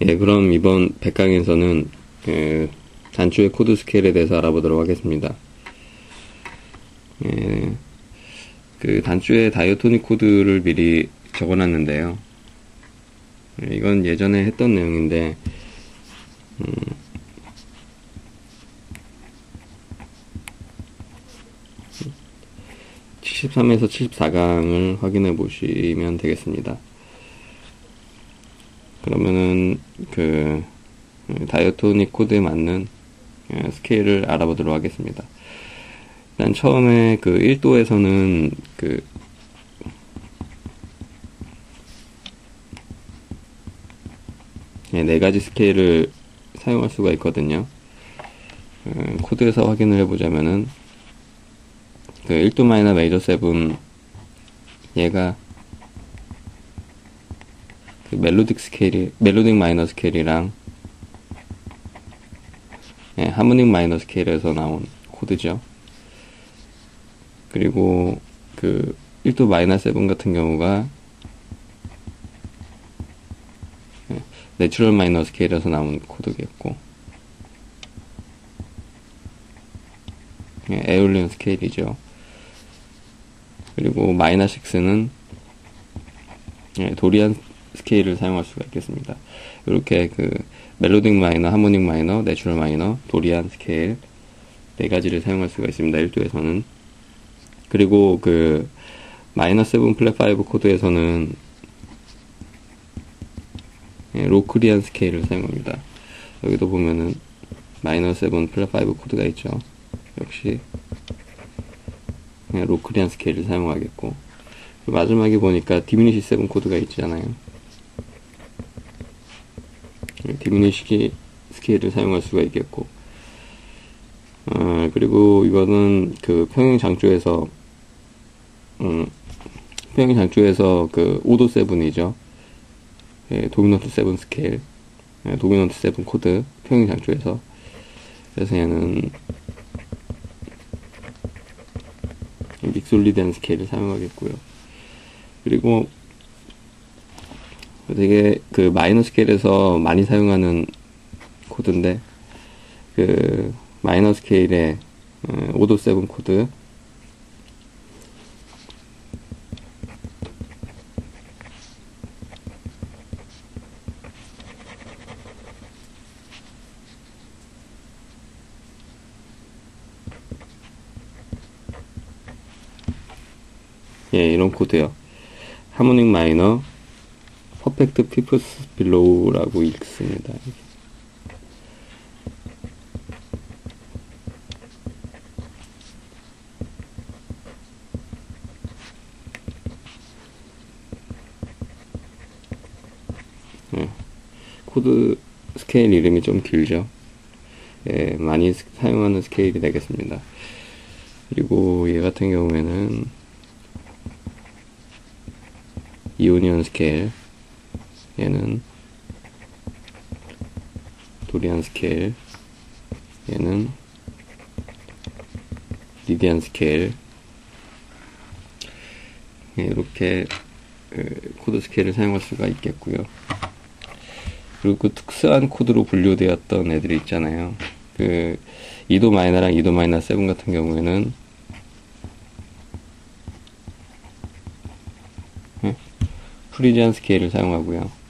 예, 그럼 이번 100강에서는 그 단조의 코드 스케일에 대해서 알아보도록 하겠습니다. 예, 그 단조의 diatonic 코드를 미리 적어놨는데요. 예, 이건 예전에 했던 내용인데 음, 73에서 74강을 확인해 보시면 되겠습니다. 그러면은 그 다이어토닉 코드에 맞는 어, 스케일을 알아보도록 하겠습니다. 일단 처음에 그 1도에서는 그 네, 네 가지 스케일을 사용할 수가 있거든요. 어, 코드에서 확인을 해보자면은 그 1도 마이너 메이저 7 얘가 그 melodic 스케일이 melodic 마이너 스케일이랑 예, harmonic 마이너 스케일에서 나온 코드죠. 그리고 그 1도 마이너 7 같은 경우가 예, natural 마이너 스케일에서 나온 코드겠고 예, Aeolian 스케일이죠. 그리고 마이너 6는 예, Dorian 스케일을 사용할 수가 있겠습니다. 이렇게 그 melodic 마이너, harmonic 마이너, natural 마이너, Dorian 스케일 네 가지를 사용할 수가 있습니다. 1도에서는 그리고 그 마이너 7 플랫 5 코드에서는 예, Locrian 스케일을 사용합니다. 여기도 보면은 마이너 7 플랫 5 코드가 있죠. 역시 예, Locrian 스케일을 사용하겠고 마지막에 보니까 diminish 7 코드가 있잖아요. diminish 스케일을 사용할 수가 있겠고. 어, 그리고 이거는 그 평행 장조에서 음, 평행 장조에서 그 5도 7이죠. 예, 도미넌트 7 스케일. 예, 도미넌트 7 코드 평행 장조에서. 그래서 얘는 Mixolydian 스케일을 사용하겠고요. 그리고 되게 그 마이너 스케일에서 많이 사용하는 코드인데 그 마이너 스케일의 5도 어, 7 코드 예, 이런 코드요. harmonic minor perfect fifth below라고 읽습니다. 네. 코드 스케일 이름이 좀 길죠. 예, 많이 사용하는 스케일이 되겠습니다. 그리고 얘 같은 경우에는 Ionian 스케일 얘는 Dorian 스케일 얘는 Lydian 스케일 예, 이렇게 코드 스케일을 사용할 수가 있겠고요. 그리고 그 특수한 코드로 분류되었던 애들이 있잖아요. 그 2도 마이너랑 2도 마이너 7 같은 경우에는 Phrygian 스케일을 사용하고요.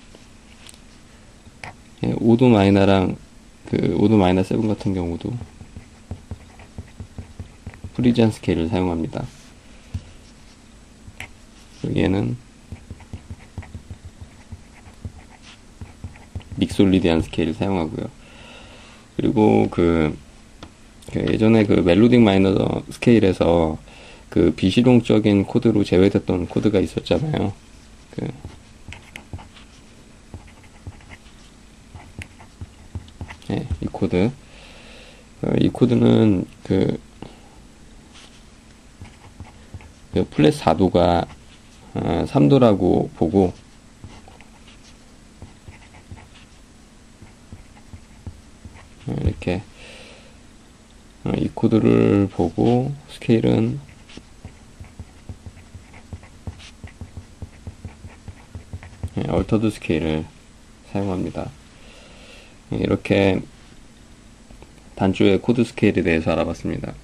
5도 마이너랑 그 5도 마이너 7 같은 경우도 Phrygian 스케일을 사용합니다. 얘는 Mixolydian 스케일을 사용하고요. 그리고 그, 그 예전에 그 melodic 마이너 스케일에서 그 비실용적인 코드로 제외됐던 코드가 있었잖아요. 그 네, 이 코드. 어, 이 코드는 그, 그 플랫 4도가 어, 3도라고 보고 어, 이렇게 어, 이 코드를 보고 스케일은 네, altered 스케일을 사용합니다. 예, 이렇게 단조의 코드 스케일에 대해서 알아봤습니다.